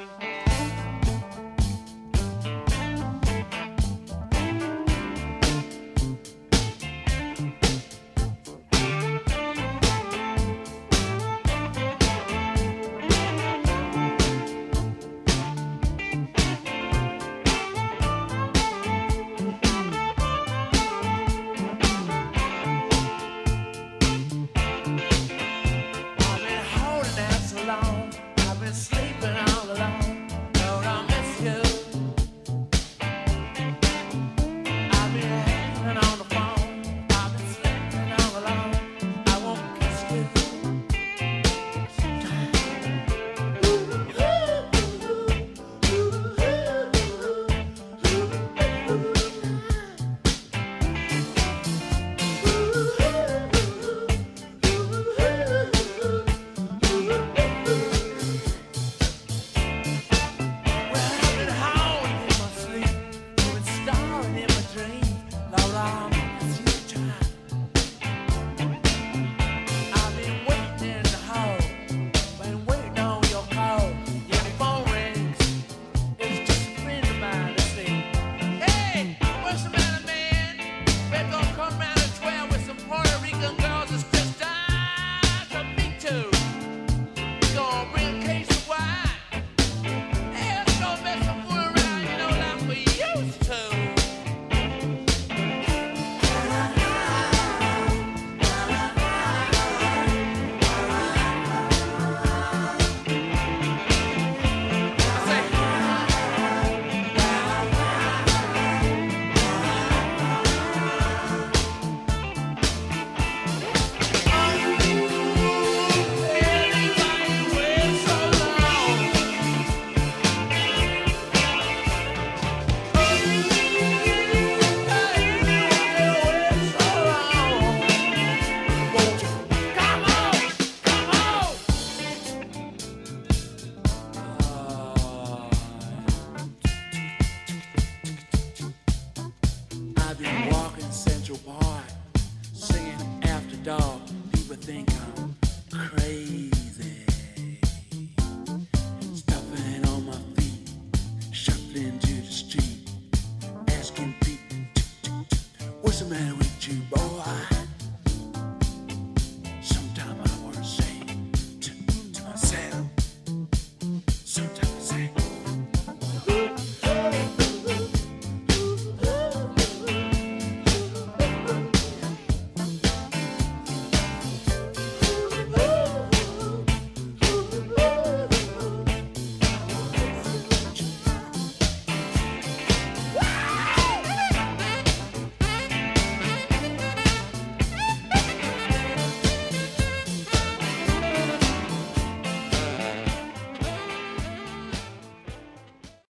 Bye. Listen, man. man with you,